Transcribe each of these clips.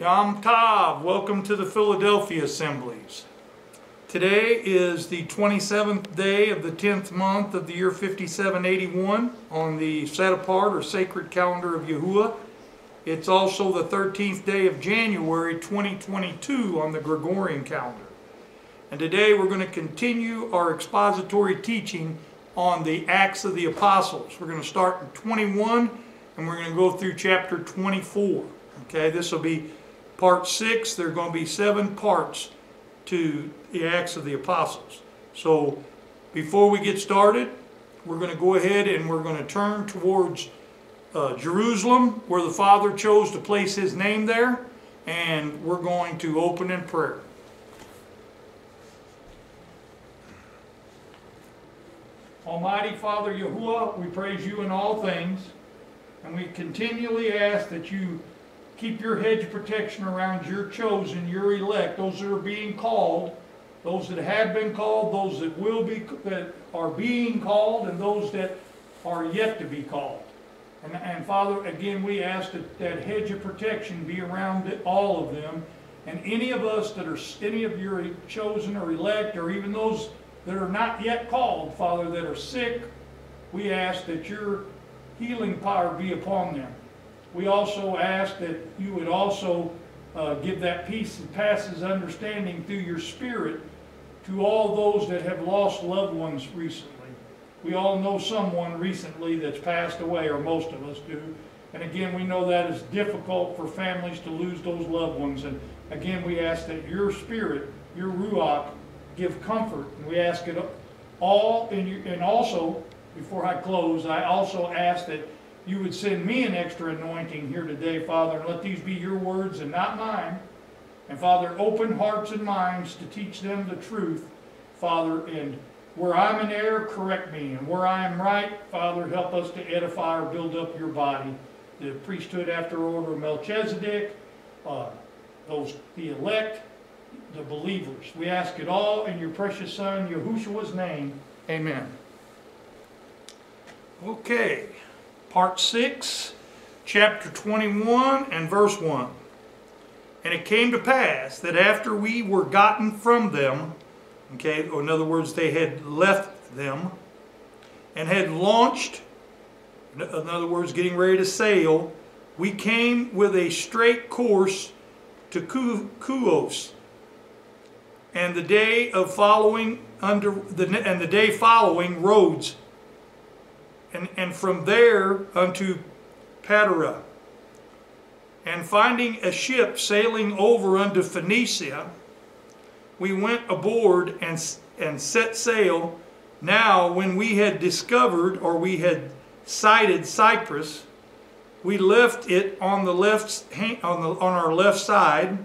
Yom Tov, welcome to the Philadelphia Assemblies. Today is the 27th day of the 10th month of the year 5781 on the set apart or sacred calendar of Yahuwah. It's also the 13th day of January 2022 on the Gregorian calendar. And today we're going to continue our expository teaching on the Acts of the Apostles. We're going to start in 21 and we're going to go through chapter 24. Okay, this will be part 6. There are going to be seven parts to the Acts of the Apostles. So before we get started, we're going to go ahead and we're going to turn towards uh, Jerusalem, where the Father chose to place His name there, and we're going to open in prayer. Almighty Father Yahuwah, we praise you in all things, and we continually ask that you keep your hedge of protection around your chosen, your elect, those that are being called, those that have been called, those that will be that are being called, and those that are yet to be called. And, and Father, again, we ask that that hedge of protection be around all of them, and any of us that are any of your chosen or elect, or even those that are not yet called, Father, that are sick, we ask that your healing power be upon them. We also ask that you would also uh, give that peace that passes understanding through your Spirit to all those that have lost loved ones recently. We all know someone recently that's passed away, or most of us do. And again, we know that is difficult for families to lose those loved ones. And again, we ask that your Spirit, your Ruach, give comfort. And we ask it all, and, you, and also, before I close, I also ask that you would send me an extra anointing here today, Father, and let these be your words and not mine. And Father, open hearts and minds to teach them the truth, Father, and where I'm in error, correct me. And where I am right, Father, help us to edify or build up your body. The priesthood after order of Melchizedek, uh, those the elect, the believers. We ask it all in your precious Son, Yahushua's name. Amen. Okay, part 6, chapter 21 and verse 1. And it came to pass that after we were gotten from them, okay, or in other words, they had left them and had launched, in other words, getting ready to sail, we came with a straight course to Coos and the day of following under the and the day following Rhodes, and and from there unto Patara. And finding a ship sailing over unto Phoenicia, we went aboard and and set sail. Now, when we had discovered or we had sighted Cyprus, we left it on the left on the on our left side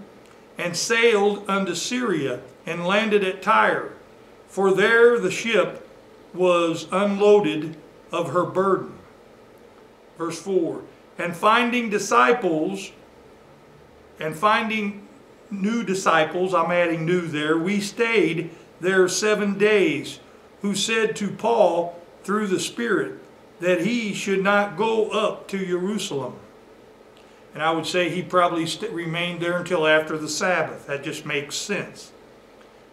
and sailed unto Syria and landed at Tyre, for there the ship was unloaded of her burden. Verse 4 And finding disciples, and finding new disciples, I'm adding new there, we stayed there seven days, who said to Paul through the Spirit that he should not go up to Jerusalem. And I would say he probably remained there until after the Sabbath. That just makes sense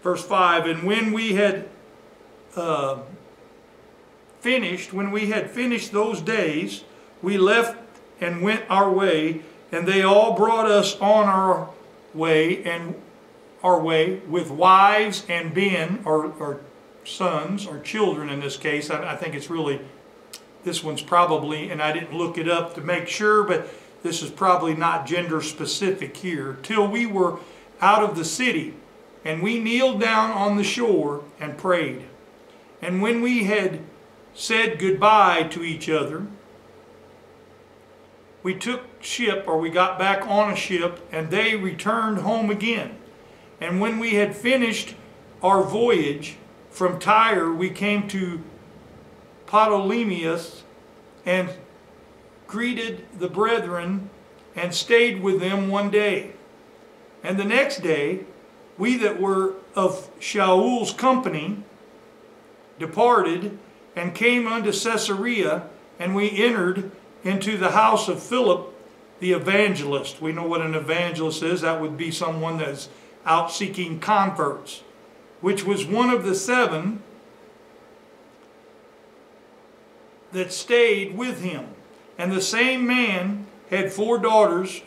verse 5 And when we had uh, finished, when we had finished those days, we left and went our way, and they all brought us on our way and our way with wives and ben, or, or sons, or children in this case. I, I think it's really, this one's probably, and I didn't look it up to make sure, but this is probably not gender specific here, till we were out of the city and we kneeled down on the shore and prayed. And when we had said goodbye to each other, we took ship, or we got back on a ship, and they returned home again. And when we had finished our voyage from Tyre, we came to Ptolemais and greeted the brethren and stayed with them one day. And the next day, we that were of Shaul's company departed and came unto Caesarea, and we entered into the house of Philip the evangelist. We know what an evangelist is. That would be someone that's out seeking converts, which was one of the seven that stayed with him. And the same man had four daughters,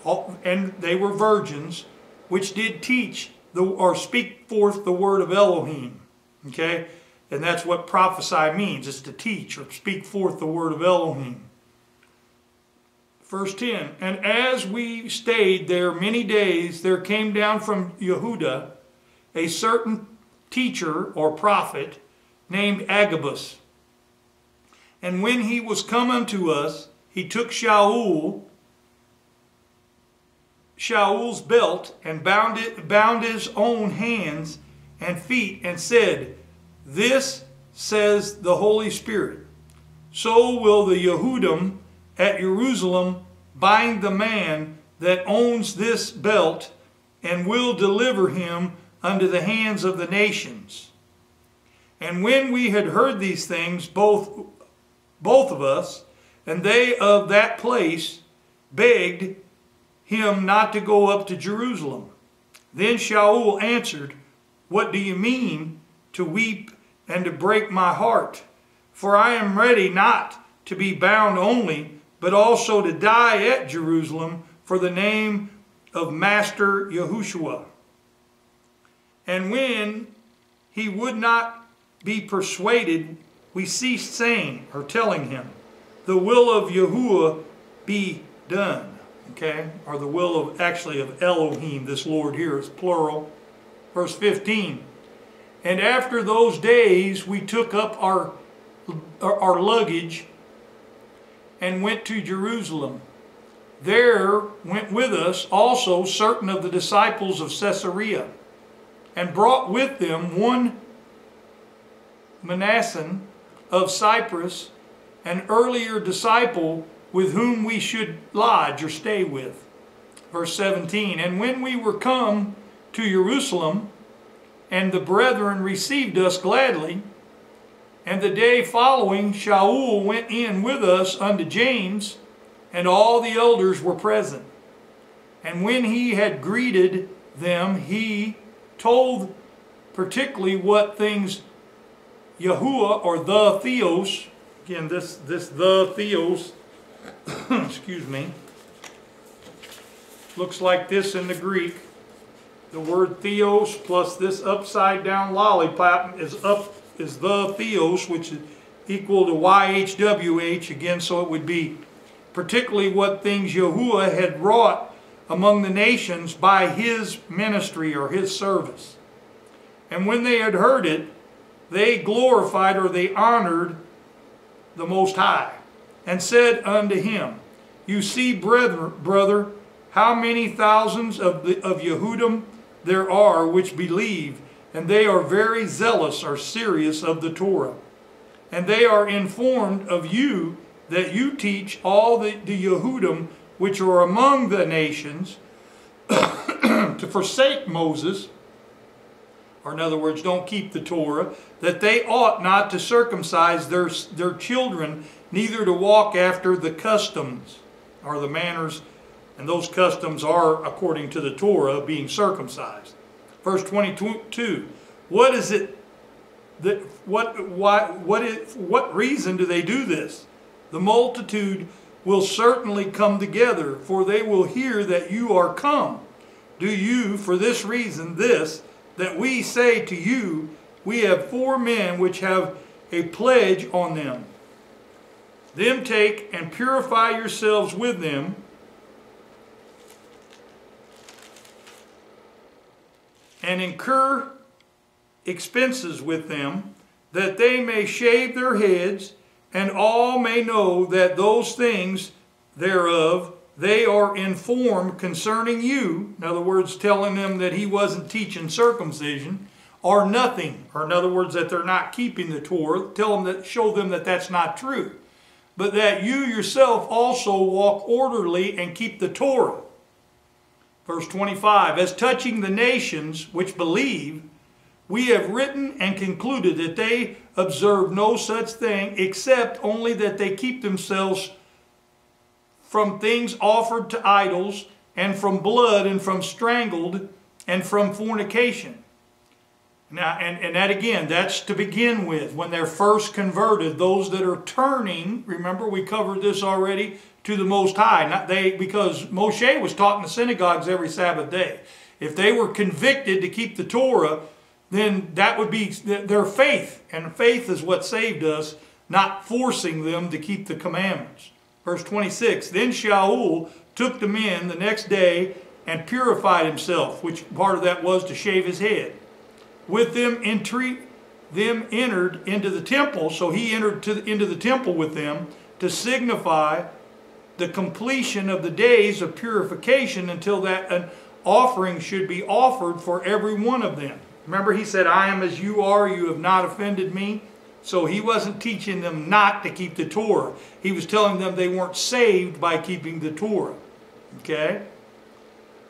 and they were virgins, which did teach the, or speak forth the word of Elohim. Okay? And that's what prophesy means, is to teach or speak forth the word of Elohim. Verse 10 And as we stayed there many days, there came down from Yehuda a certain teacher or prophet named Agabus. And when he was come unto us, he took Shaul, Shaul's belt, and bound, it, bound his own hands and feet, and said, This says the Holy Spirit. So will the Yehudim at Jerusalem bind the man that owns this belt and will deliver him under the hands of the nations. And when we had heard these things, both, both of us, and they of that place begged him not to go up to Jerusalem. Then Shaul answered, What do you mean to weep and to break my heart? For I am ready not to be bound only, but also to die at Jerusalem for the name of Master Yahushua. And when he would not be persuaded, we ceased saying or telling him, the will of Yahuwah be done. Okay? Or the will of, actually, of Elohim, this Lord here is plural. Verse 15. And after those days, we took up our, our luggage and went to Jerusalem. There went with us also certain of the disciples of Caesarea, and brought with them one Manasseh of Cyprus, an earlier disciple with whom we should lodge or stay with. Verse 17, And when we were come to Jerusalem, and the brethren received us gladly, and the day following, Shaul went in with us unto James, and all the elders were present. And when he had greeted them, he told particularly what things Yahuwah or the Theos, again, this, this the Theos, excuse me, looks like this in the Greek. The word Theos plus this upside down lollipop is up is the theos, which is equal to YHWH, again, so it would be particularly what things Yahuwah had wrought among the nations by his ministry or his service. And when they had heard it, they glorified or they honored the Most High, and said unto him, You see, brother, brother how many thousands of, the, of Yehudim there are which believe, and they are very zealous or serious of the Torah. And they are informed of you that you teach all the, the Yehudim which are among the nations to forsake Moses, or in other words, don't keep the Torah, that they ought not to circumcise their, their children, neither to walk after the customs or the manners, and those customs are according to the Torah being circumcised. Verse 22, what is it that, what, why, what, is, what reason do they do this? The multitude will certainly come together, for they will hear that you are come. Do you, for this reason, this, that we say to you, we have four men which have a pledge on them. Them take and purify yourselves with them, and incur expenses with them, that they may shave their heads, and all may know that those things thereof they are informed concerning you. In other words, telling them that he wasn't teaching circumcision, are nothing. Or in other words, that they're not keeping the Torah. Tell them that, show them that that's not true. But that you yourself also walk orderly and keep the Torah. Verse 25, as touching the nations which believe, we have written and concluded that they observe no such thing except only that they keep themselves from things offered to idols, and from blood, and from strangled, and from fornication. Now, and, and that again, that's to begin with. When they're first converted, those that are turning, remember we covered this already, to the Most High. Not they, because Moshe was taught in the synagogues every Sabbath day. If they were convicted to keep the Torah, then that would be their faith. And faith is what saved us, not forcing them to keep the commandments. Verse 26, Then Shaul took the men the next day and purified himself, which part of that was to shave his head. With them entreat them entered into the temple, so he entered to, into the temple with them to signify the completion of the days of purification until that an offering should be offered for every one of them. Remember, he said, I am as you are, you have not offended me. So he wasn't teaching them not to keep the Torah. He was telling them they weren't saved by keeping the Torah. Okay?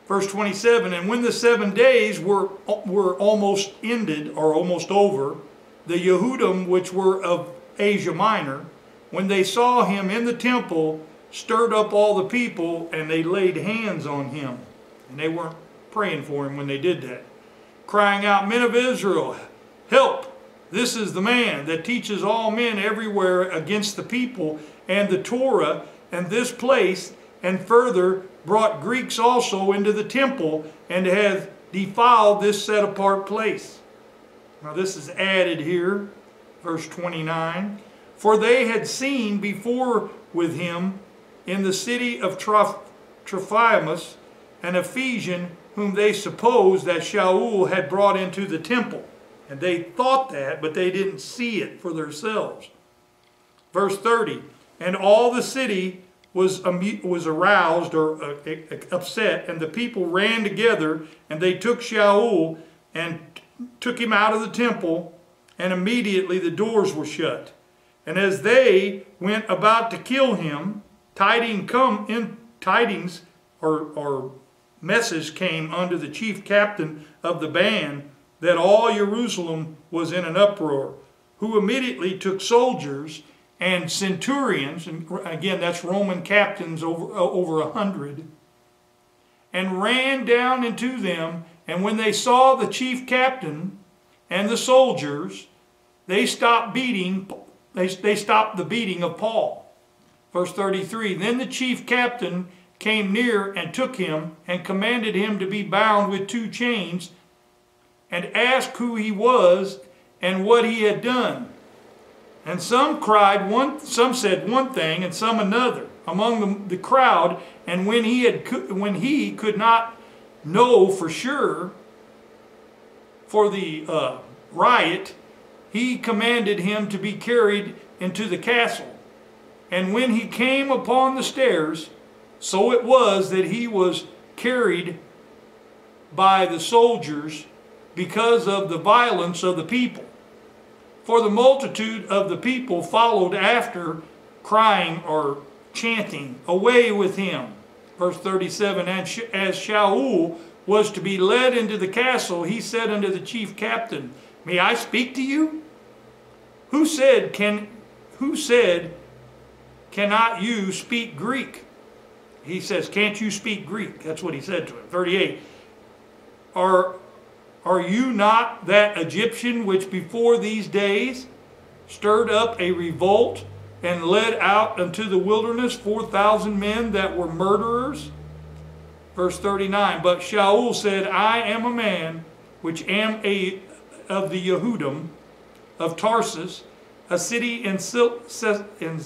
Verse 27, and when the seven days were, were almost ended, or almost over, the Yehudim, which were of Asia Minor, when they saw him in the temple, stirred up all the people, and they laid hands on him. And they weren't praying for him when they did that. Crying out, Men of Israel, help! This is the man that teaches all men everywhere against the people and the Torah and this place, and further brought Greeks also into the temple and hath defiled this set apart place. Now this is added here, verse 29. For they had seen before with him in the city of Troph Trophimus an Ephesian whom they supposed that Shaul had brought into the temple. And they thought that, but they didn't see it for themselves. Verse 30, And all the city was, was aroused or uh, upset, and the people ran together, and they took Shaul and took him out of the temple, and immediately the doors were shut. And as they went about to kill him, tidings come in tidings or, or message came unto the chief captain of the band that all Jerusalem was in an uproar, who immediately took soldiers and centurions, and again that's Roman captains over uh, over a hundred, and ran down into them. And when they saw the chief captain and the soldiers, they stopped beating. They, they stopped the beating of Paul. Verse 33, Then the chief captain came near and took him and commanded him to be bound with two chains and asked who he was and what he had done. And some cried one, some said one thing and some another among the, the crowd. And when he had, when he could not know for sure for the uh, riot, he commanded him to be carried into the castle. And when he came upon the stairs, so it was that he was carried by the soldiers because of the violence of the people. For the multitude of the people followed after, crying or chanting, Away with him. Verse 37 And as Shaul was to be led into the castle, he said unto the chief captain, May I speak to you? Who said, Can who said, Cannot you speak Greek? He says, Can't you speak Greek? That's what he said to him. 38. Are, are you not that Egyptian which before these days stirred up a revolt and led out unto the wilderness 4,000 men that were murderers? Verse 39, But Shaul said, I am a man which am a of the Yehudim of Tarsus, a city in, Sil in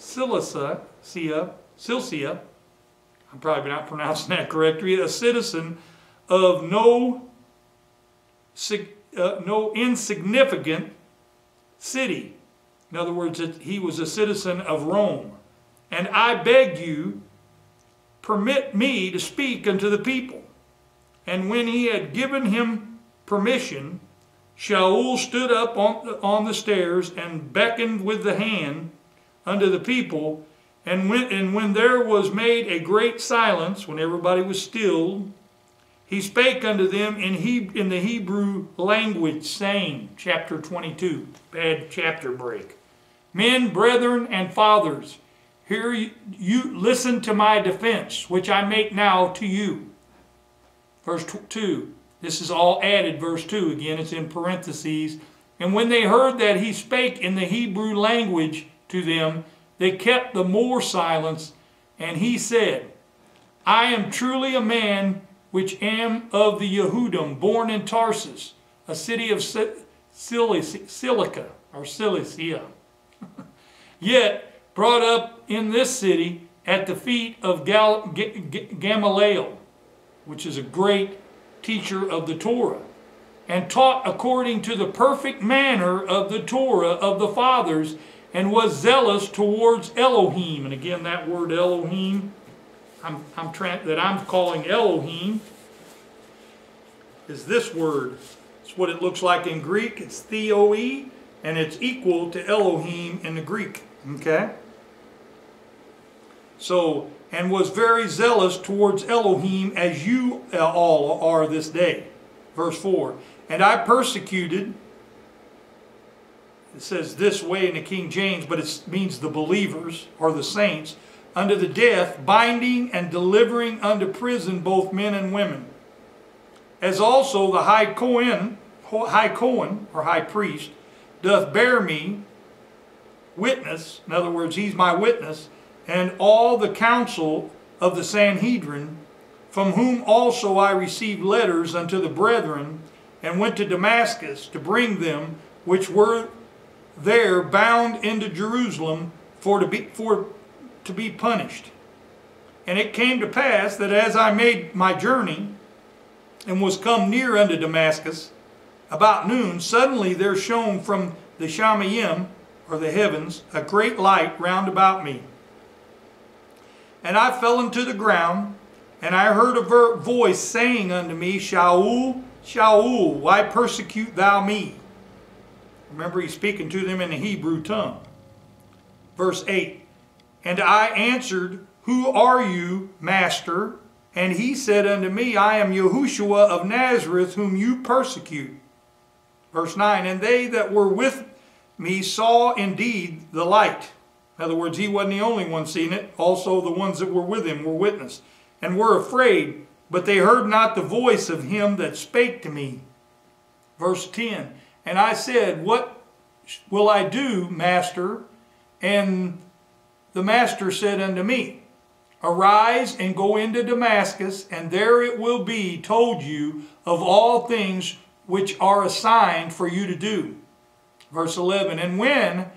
Cilicia, Cilicia, I'm probably not pronouncing that correctly, a citizen of no, uh, no insignificant city. In other words, he was a citizen of Rome. And I beg you, permit me to speak unto the people. And when he had given him permission, Shaul stood up on, on the stairs and beckoned with the hand unto the people, and when, and when there was made a great silence, when everybody was stilled, he spake unto them in, he, in the Hebrew language, saying, chapter 22, bad chapter break. Men, brethren, and fathers, Hear you, you listen to my defense, which I make now to you. Verse 2. This is all added, verse 2. Again, it's in parentheses. And when they heard that he spake in the Hebrew language to them, they kept the more silence. And he said, I am truly a man which am of the Yehudim, born in Tarsus, a city of Silica or Cilicia. Yet brought up in this city at the feet of Gamaliel, which is a great teacher of the Torah, and taught according to the perfect manner of the Torah of the fathers, and was zealous towards Elohim. And again, that word Elohim, I'm, I'm that I'm calling Elohim, is this word. It's what it looks like in Greek. It's theoi, and it's equal to Elohim in the Greek. Okay? So, and was very zealous towards Elohim as you all are this day. Verse 4. And I persecuted, it says this way in the King James, but it means the believers or the saints, unto the death, binding and delivering unto prison both men and women. As also the high Cohen, high Cohen, or high priest, doth bear me witness, in other words, he's my witness, and all the council of the Sanhedrin, from whom also I received letters unto the brethren, and went to Damascus to bring them which were there bound into Jerusalem for to be for to be punished. And it came to pass that as I made my journey and was come near unto Damascus, about noon, suddenly there shone from the Shamayim, or the heavens, a great light round about me. And I fell into the ground, and I heard a voice saying unto me, Shaul, Shaul, why persecute thou me? Remember, he's speaking to them in the Hebrew tongue. Verse 8 And I answered, Who are you, Master? And he said unto me, I am Yahushua of Nazareth, whom you persecute. Verse 9 And they that were with me saw indeed the light in other words, he wasn't the only one seeing it. Also, the ones that were with him were witness and were afraid, but they heard not the voice of him that spake to me. Verse 10 And I said, What will I do, Master? And the Master said unto me, Arise and go into Damascus, and there it will be told you of all things which are assigned for you to do. Verse 11 And when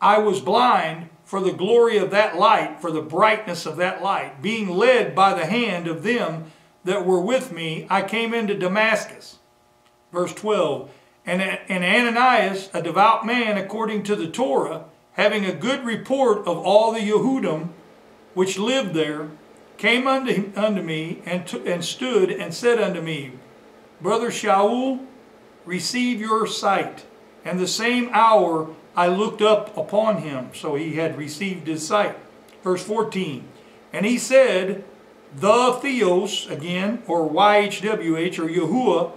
I was blind for the glory of that light, for the brightness of that light. Being led by the hand of them that were with me, I came into Damascus. Verse 12 And, and Ananias, a devout man according to the Torah, having a good report of all the Yehudim which lived there, came unto, unto me and, and stood and said unto me, Brother Shaul, receive your sight. And the same hour I looked up upon him, so he had received his sight. Verse 14, and he said, The Theos, again, or YHWH, or Yahuwah,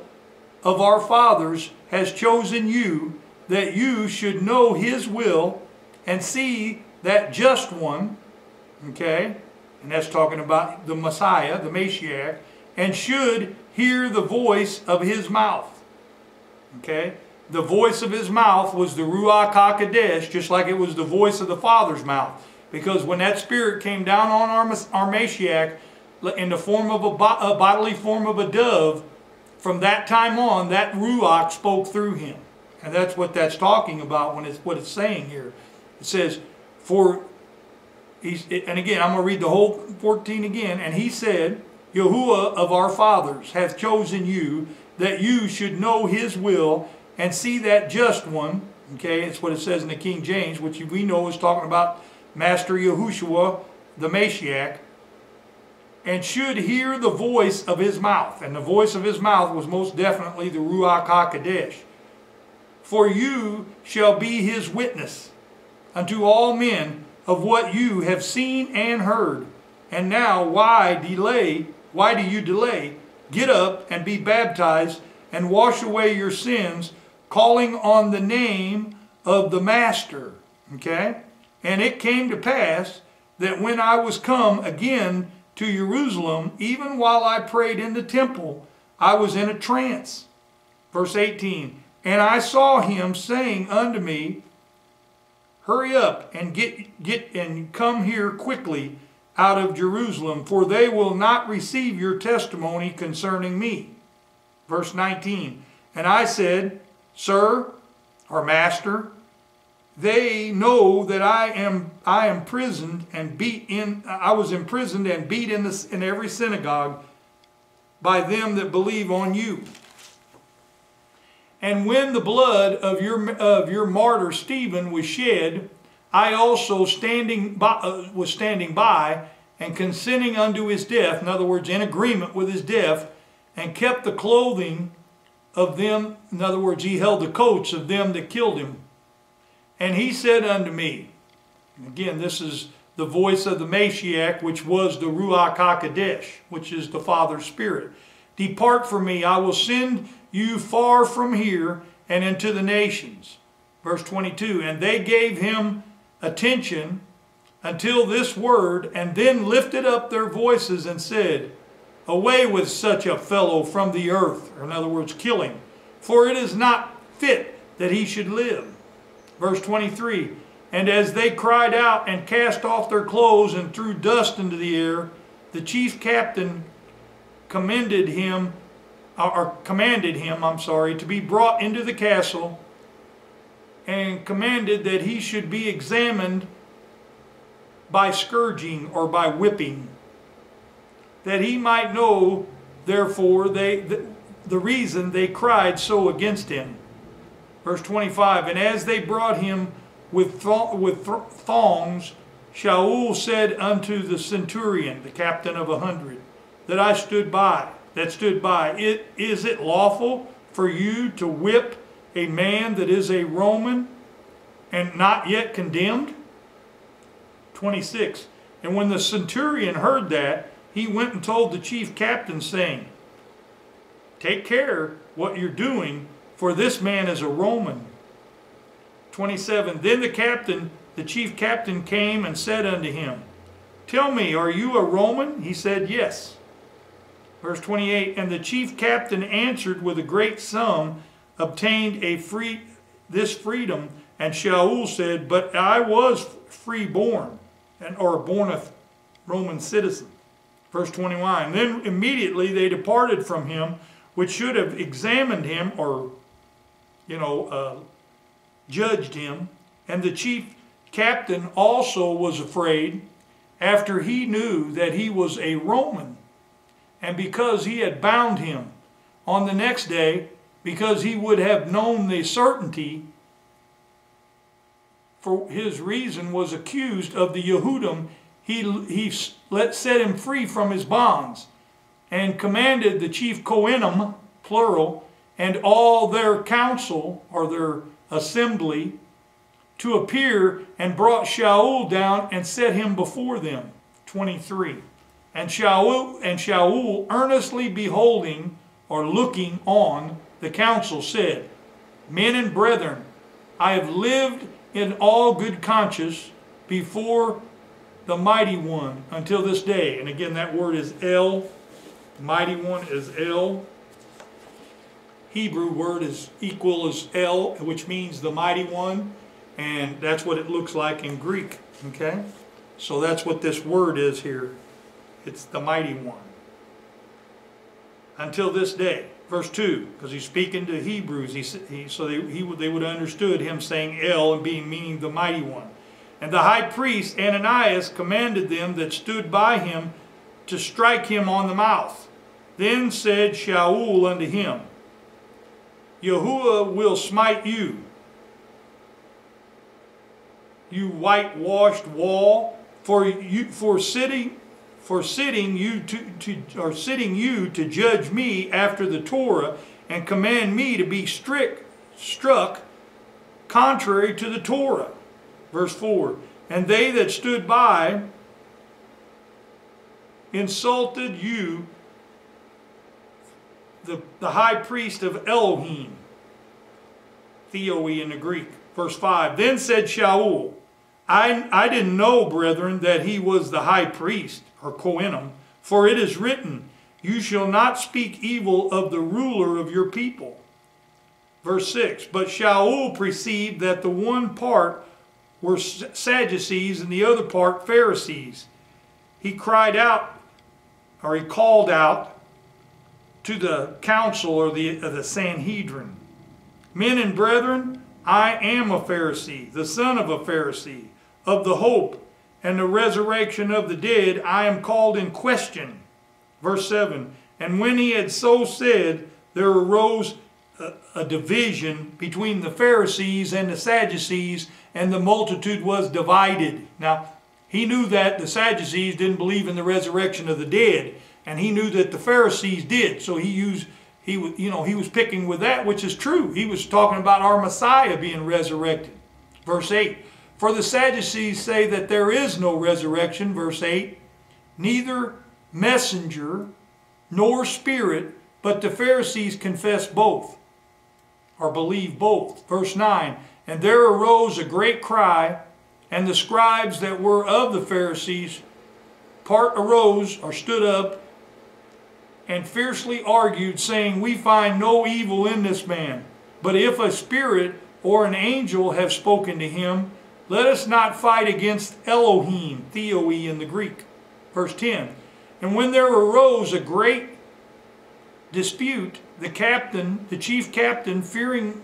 of our fathers, has chosen you, that you should know his will, and see that just one, okay, and that's talking about the Messiah, the Mashiach, and should hear the voice of his mouth. Okay? the voice of his mouth was the Ruach HaKodesh, just like it was the voice of the Father's mouth. Because when that Spirit came down on our, our Mashiach in the form of a, a bodily form of a dove, from that time on, that Ruach spoke through him. And that's what that's talking about when it's what it's saying here. It says, for, he's, and again, I'm going to read the whole 14 again. And he said, Yahuwah of our fathers hath chosen you, that you should know his will and see that just one. Okay, it's what it says in the King James, which we know is talking about Master Yahushua, the Mashiach, and should hear the voice of his mouth. And the voice of his mouth was most definitely the Ruach HaKodesh. For you shall be his witness unto all men of what you have seen and heard. And now, why delay? Why do you delay? Get up and be baptized and wash away your sins calling on the name of the Master. Okay? And it came to pass that when I was come again to Jerusalem, even while I prayed in the temple, I was in a trance. Verse 18, and I saw him saying unto me, Hurry up and get, get and come here quickly out of Jerusalem, for they will not receive your testimony concerning me. Verse 19, and I said, Sir, or Master, they know that I am I am imprisoned and beat in I was imprisoned and beat in this in every synagogue by them that believe on you. And when the blood of your of your martyr Stephen was shed, I also standing by, uh, was standing by and consenting unto his death, in other words, in agreement with his death, and kept the clothing of them, in other words, he held the coats of them that killed him. And he said unto me, again, this is the voice of the Mashiach, which was the Ruach HaKodesh, which is the Father's Spirit. Depart from me, I will send you far from here and into the nations. Verse 22, and they gave him attention until this word, and then lifted up their voices and said, Away with such a fellow from the earth, or in other words, kill him, for it is not fit that he should live. Verse 23 And as they cried out and cast off their clothes and threw dust into the air, the chief captain commended him, uh, or commanded him, I'm sorry, to be brought into the castle and commanded that he should be examined by scourging or by whipping that he might know, therefore, they, the, the reason they cried so against him. Verse 25, And as they brought him with, th with th thongs, Shaul said unto the centurion, the captain of a hundred, that I stood by, that stood by, it, is it lawful for you to whip a man that is a Roman and not yet condemned? 26. And when the centurion heard that, he went and told the chief captain, saying, Take care what you're doing, for this man is a Roman. 27. Then the captain, the chief captain, came and said unto him, Tell me, are you a Roman? He said, Yes. Verse 28. And the chief captain answered with a great sum, obtained a free this freedom. And Shaul said, But I was freeborn, and or born a Roman citizen. Verse 21 Then immediately they departed from him, which should have examined him or, you know, uh, judged him. And the chief captain also was afraid after he knew that he was a Roman. And because he had bound him on the next day, because he would have known the certainty, for his reason was accused of the Yehudim he, he let, set him free from his bonds and commanded the chief Kohenim, plural, and all their council or their assembly to appear and brought Shaul down and set him before them. 23. And Shaul, and Shaul earnestly beholding or looking on the council said, Men and brethren, I have lived in all good conscience before the mighty one until this day. And again, that word is El. Mighty one is El. Hebrew word is equal as El, which means the mighty one. And that's what it looks like in Greek. Okay? So that's what this word is here. It's the mighty one. Until this day. Verse 2, because he's speaking to Hebrews, he, he, so they, he, they would have understood him saying El and being meaning the mighty one. And the high priest Ananias commanded them that stood by him to strike him on the mouth. Then said Shaul unto him, Yahuwah will smite you, you whitewashed wall, for you for sitting for sitting you to, to or sitting you to judge me after the Torah and command me to be strict struck contrary to the Torah. Verse 4 And they that stood by insulted you, the, the high priest of Elohim, Theoi in the Greek. Verse 5 Then said Shaul, I, I didn't know, brethren, that he was the high priest, or Kohenim, for it is written, You shall not speak evil of the ruler of your people. Verse 6 But Shaul perceived that the one part were Sadducees and the other part Pharisees. He cried out, or he called out to the council or the, the Sanhedrin Men and brethren, I am a Pharisee, the son of a Pharisee, of the hope and the resurrection of the dead, I am called in question. Verse 7 And when he had so said, there arose a, a division between the Pharisees and the Sadducees, and the multitude was divided. Now, he knew that the Sadducees didn't believe in the resurrection of the dead, and he knew that the Pharisees did. So he used he you know he was picking with that, which is true. He was talking about our Messiah being resurrected. Verse 8. For the Sadducees say that there is no resurrection, verse 8, neither messenger nor spirit, but the Pharisees confess both, or believe both. Verse 9, and there arose a great cry, and the scribes that were of the Pharisees part arose or stood up and fiercely argued, saying, We find no evil in this man. But if a spirit or an angel have spoken to him, let us not fight against Elohim, Theoi in the Greek. Verse 10 And when there arose a great dispute, the captain, the chief captain, fearing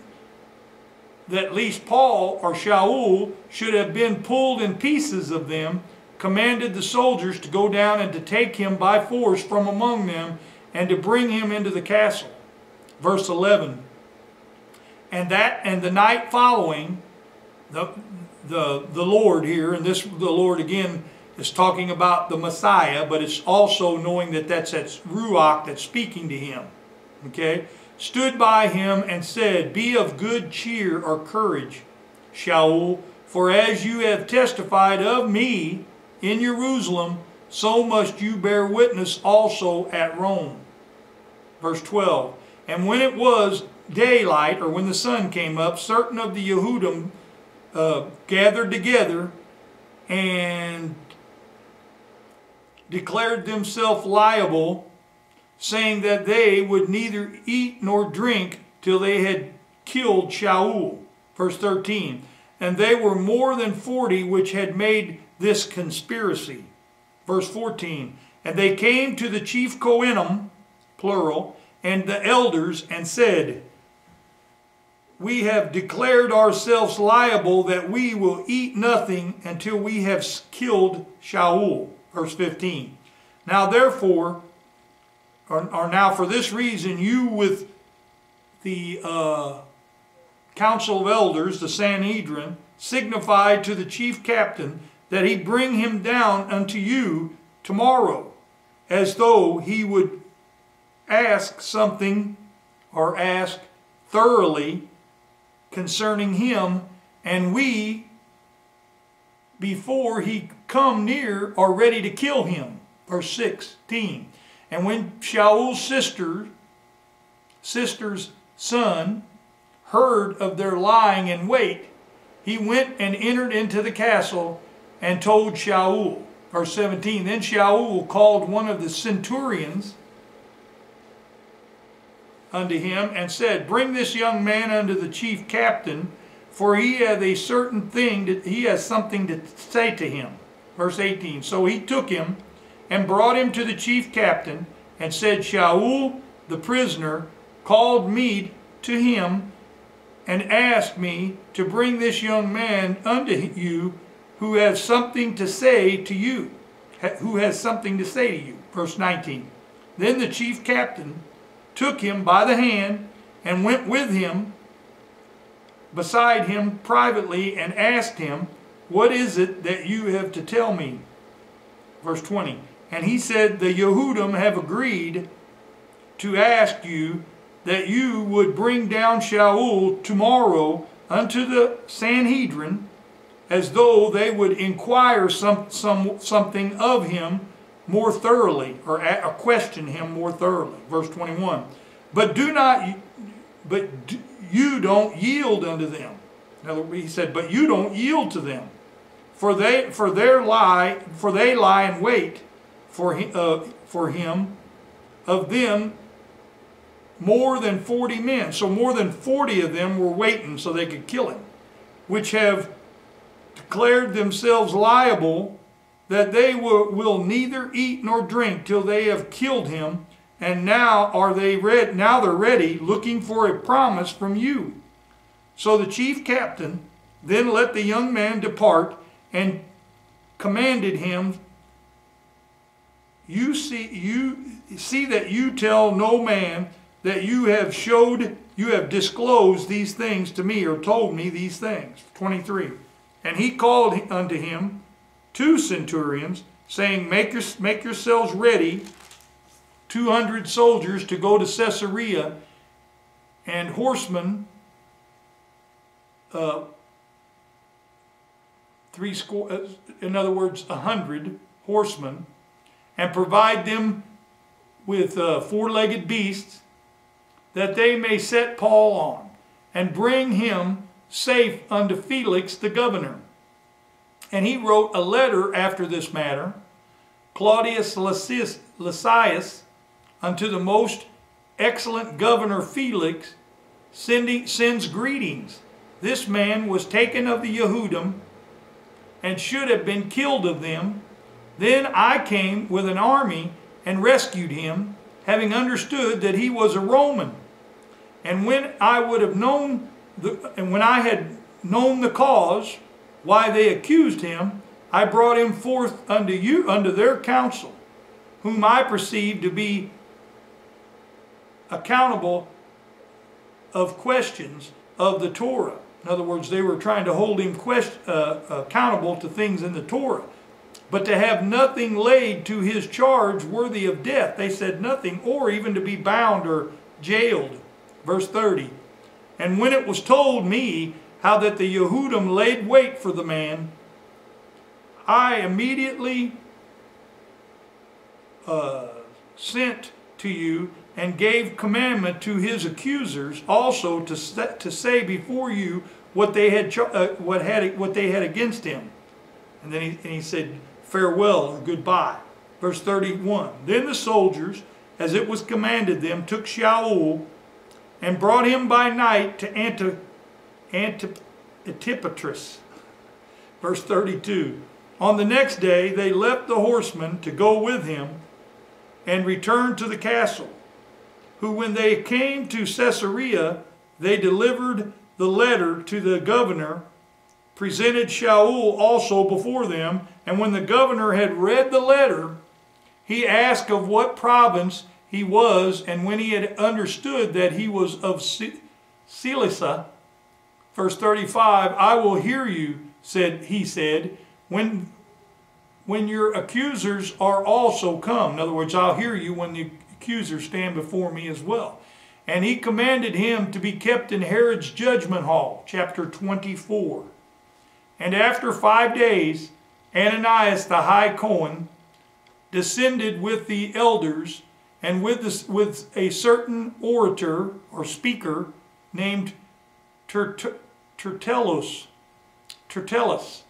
that least Paul or Shaul should have been pulled in pieces of them, commanded the soldiers to go down and to take him by force from among them and to bring him into the castle. Verse 11. And that and the night following, the, the, the Lord here, and this the Lord again is talking about the Messiah, but it's also knowing that that's that Ruach that's speaking to him. Okay? Stood by him and said, Be of good cheer or courage, Shaul, for as you have testified of me in Jerusalem, so must you bear witness also at Rome. Verse 12. And when it was daylight, or when the sun came up, certain of the Yehudim uh, gathered together and declared themselves liable, saying that they would neither eat nor drink till they had killed Shaul. Verse 13. And they were more than forty which had made this conspiracy. Verse 14. And they came to the chief Kohenim, plural, and the elders, and said, we have declared ourselves liable that we will eat nothing until we have killed Shaul. Verse 15. Now therefore, or, or now for this reason, you with the uh, council of elders, the Sanhedrin, signified to the chief captain that he bring him down unto you tomorrow, as though he would ask something or ask thoroughly concerning him, and we, before he come near, are ready to kill him. Verse 16. And when Shaul's sister, sister's son heard of their lying in wait, he went and entered into the castle and told Shaul. Verse 17. Then Shaul called one of the centurions unto him and said, Bring this young man unto the chief captain, for he hath a certain thing, that he has something to say to him. Verse 18, So he took him and brought him to the chief captain and said, Shaul the prisoner called me to him and asked me to bring this young man unto you who has something to say to you, who has something to say to you. Verse 19. Then the chief captain took him by the hand and went with him beside him privately and asked him, What is it that you have to tell me? Verse 20. And he said, The Yehudim have agreed to ask you that you would bring down Shaul tomorrow unto the Sanhedrin, as though they would inquire some, some, something of him more thoroughly or, question him more thoroughly. Verse 21. But do not, but you don't yield unto them. Words, he said, but you don't yield to them. for they for their lie for they lie in wait for him, uh, for him of them more than 40 men so more than 40 of them were waiting so they could kill him which have declared themselves liable that they will, will neither eat nor drink till they have killed him and now are they read now they're ready looking for a promise from you so the chief captain then let the young man depart and commanded him, You see, you see that you tell no man that you have showed, you have disclosed these things to me, or told me these things. 23. And he called unto him two centurions, saying, Make, your, make yourselves ready, 200 soldiers to go to Caesarea, and horsemen uh, three score, uh, in other words, a hundred horsemen, and provide them with uh, four-legged beasts, that they may set Paul on, and bring him safe unto Felix the governor. And he wrote a letter after this matter, Claudius Lysias, unto the most excellent governor Felix, sending, sends greetings. This man was taken of the Yehudim, and should have been killed of them. Then I came with an army and rescued him, having understood that he was a Roman. And when I would have known, the, and when I had known the cause why they accused him, I brought him forth unto you, unto their counsel, whom I perceived to be accountable of questions of the Torah. In other words, they were trying to hold him quest, uh, accountable to things in the Torah. But to have nothing laid to his charge worthy of death, they said nothing, or even to be bound or jailed. Verse 30. And when it was told me how that the Yehudim laid wait for the man, I immediately uh, sent to you and gave commandment to his accusers also to, to say before you what they had uh, what had what they had against him. And then he, and he said, farewell or goodbye. Verse 31. Then the soldiers, as it was commanded them, took Shaul and brought him by night to Antip Antipatris. Verse 32. On the next day they left the horsemen to go with him and returned to the castle, who when they came to Caesarea, they delivered the letter to the governor, presented Shaul also before them. And when the governor had read the letter, he asked of what province he was, and when he had understood that he was of Cilicia, verse 35, I will hear you, said he said, when when your accusers are also come. In other words, I'll hear you when the accusers stand before me as well. And he commanded him to be kept in Herod's judgment hall, chapter 24. And after five days, Ananias the high Cohen descended with the elders and with, this, with a certain orator or speaker named Tertullus, Tertullus,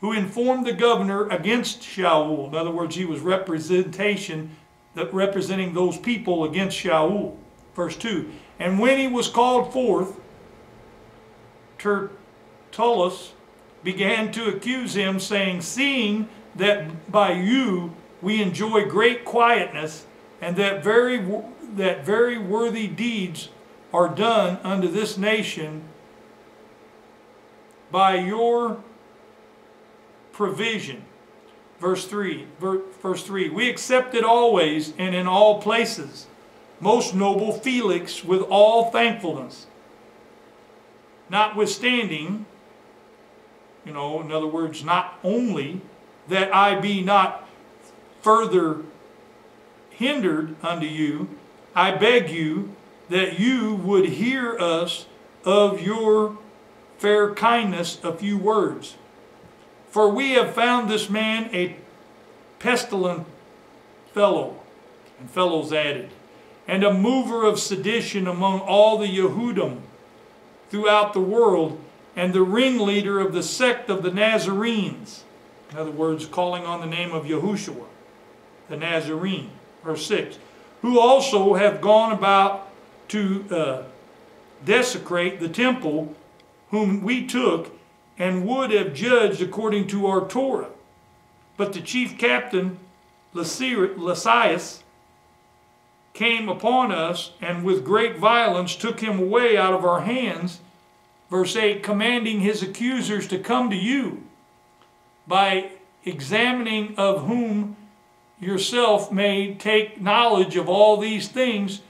who informed the governor against Shaul. In other words, he was representation representing those people against Shaul. Verse 2 And when he was called forth, Tertullus began to accuse him, saying, Seeing that by you we enjoy great quietness, and that very, that very worthy deeds are done unto this nation by your provision. Verse 3, verse 3, we accept it always and in all places most noble Felix, with all thankfulness. Notwithstanding, you know, in other words, not only that I be not further hindered unto you, I beg you that you would hear us of your fair kindness a few words. For we have found this man a pestilent fellow, and fellows added, and a mover of sedition among all the Yehudim throughout the world, and the ringleader of the sect of the Nazarenes. In other words, calling on the name of Yahushua, the Nazarene. Verse 6. Who also have gone about to uh, desecrate the temple, whom we took, and would have judged according to our Torah. But the chief captain, Lysias, came upon us, and with great violence took him away out of our hands. Verse 8, commanding his accusers to come to you by examining of whom yourself may take knowledge of all these things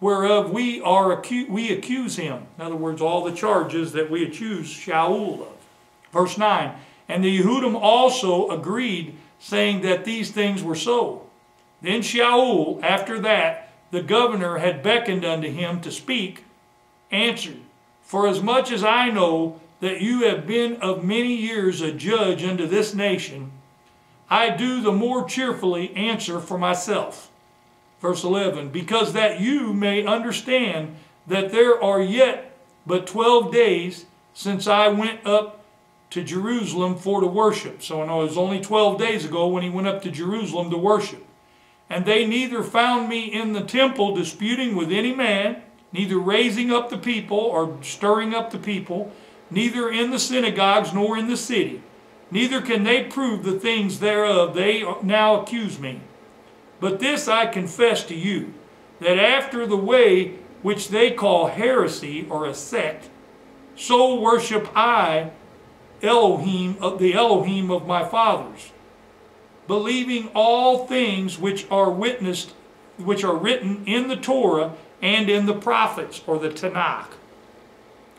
whereof we are acu- we accuse him. In other words, all the charges that we accuse Shaul of. Verse 9, and the Yehudim also agreed, saying that these things were so. Then Shaul, after that, the governor had beckoned unto him to speak, answered, For as much as I know that you have been of many years a judge unto this nation, I do the more cheerfully answer for myself. Verse 11, because that you may understand that there are yet but 12 days since I went up to Jerusalem for to worship. So I know it was only 12 days ago when he went up to Jerusalem to worship. And they neither found me in the temple disputing with any man, neither raising up the people or stirring up the people, neither in the synagogues nor in the city. Neither can they prove the things thereof they now accuse me. But this I confess to you, that after the way which they call heresy or a sect, so worship I Elohim, uh, the Elohim of my fathers believing all things which are witnessed, which are written in the Torah and in the prophets, or the Tanakh.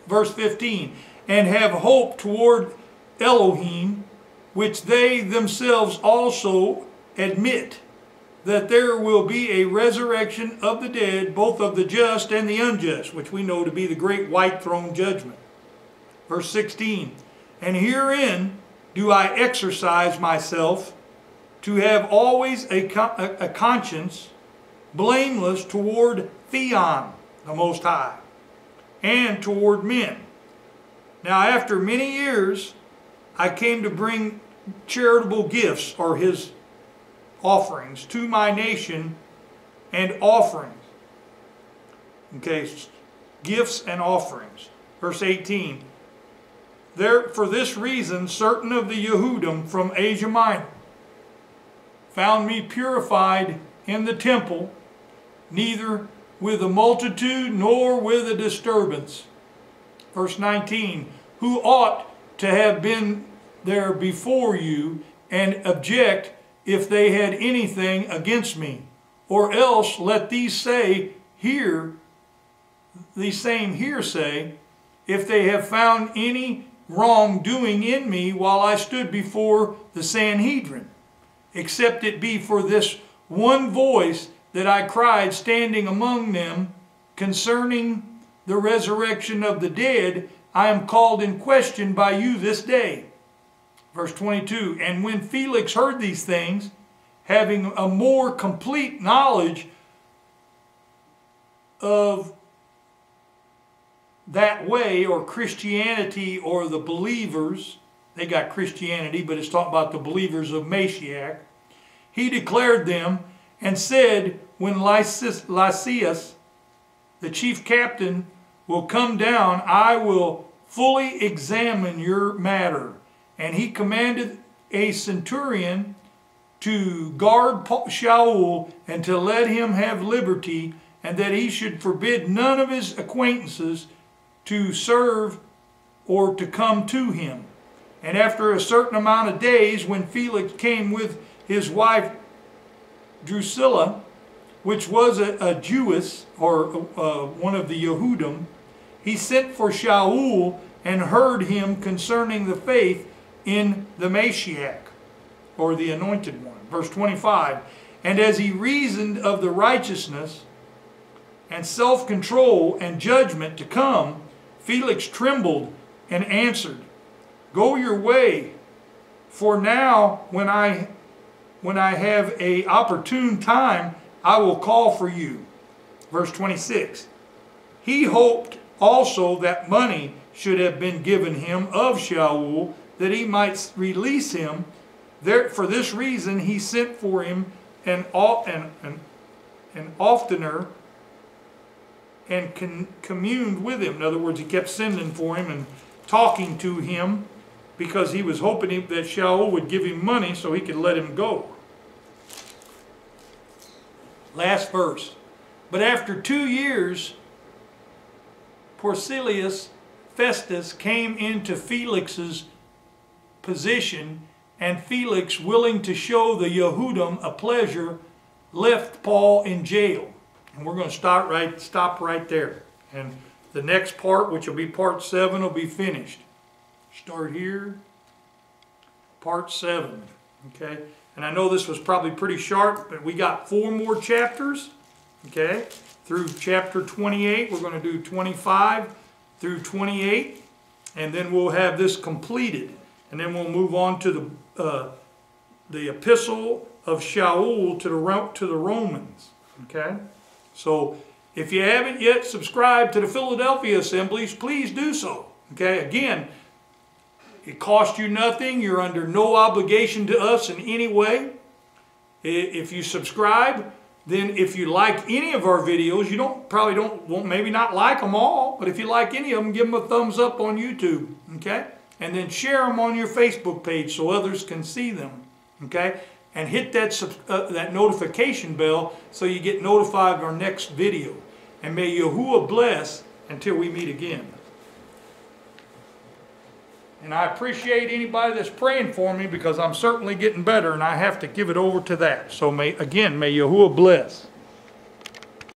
Verse 15, and have hope toward Elohim, which they themselves also admit that there will be a resurrection of the dead, both of the just and the unjust, which we know to be the great white throne judgment. Verse 16, and herein do I exercise myself to have always a, a, conscience blameless toward Theon, the Most High, and toward men. Now, after many years, I came to bring charitable gifts, or his offerings, to my nation and offerings. Okay, gifts and offerings. Verse 18. There, for this reason, certain of the Yehudim from Asia Minor found me purified in the temple, neither with a multitude nor with a disturbance. Verse 19, who ought to have been there before you and object if they had anything against me. Or else let these say here, these same here say, if they have found any wrongdoing in me while I stood before the Sanhedrin except it be for this one voice that I cried standing among them concerning the resurrection of the dead, I am called in question by you this day. Verse 22 And when Felix heard these things, having a more complete knowledge of that way or Christianity or the believers, they got Christianity, but it's talking about the believers of Mashiach. He declared them and said, When Lysias, the chief captain, will come down, I will fully examine your matter. And he commanded a centurion to guard Shaul and to let him have liberty, and that he should forbid none of his acquaintances to serve or to come to him. And after a certain amount of days, when Felix came with his wife Drusilla, which was a, a Jewess, or uh, one of the Yehudim, he sent for Shaul and heard him concerning the faith in the Mashiach, or the Anointed One. Verse 25, And as he reasoned of the righteousness and self-control and judgment to come, Felix trembled and answered, Go your way, for now when I when I have a opportune time, I will call for you. Verse 26. He hoped also that money should have been given him of Shaul, that he might release him. There, for this reason, he sent for him and, and, and, and oftener and con, communed with him. In other words, he kept sending for him and talking to him because he was hoping that Shaul would give him money so he could let him go. Last verse. But after two years, Porcilius Festus came into Felix's position, and Felix, willing to show the Yehudim a pleasure, left Paul in jail. And we're going to start right, stop right there. And the next part, which will be part seven, will be finished. Start here, part seven. Okay? And I know this was probably pretty sharp, but we got four more chapters. Okay? Through chapter 28, we're going to do 25 through 28, and then we'll have this completed. And then we'll move on to the, uh, the epistle of Shaul to the, to the Romans. Okay? So if you haven't yet subscribed to the Philadelphia Assemblies, please do so. Okay, again, it costs you nothing. You're under no obligation to us in any way. If you subscribe, then if you like any of our videos, you don't probably don't won't maybe not like them all, but if you like any of them, give them a thumbs up on YouTube, okay? And then share them on your Facebook page so others can see them, okay? and hit that, uh, that notification bell so you get notified of our next video. And may Yahuwah bless until we meet again. And I appreciate anybody that's praying for me because I'm certainly getting better and I have to give it over to that. So may again, may Yahuwah bless.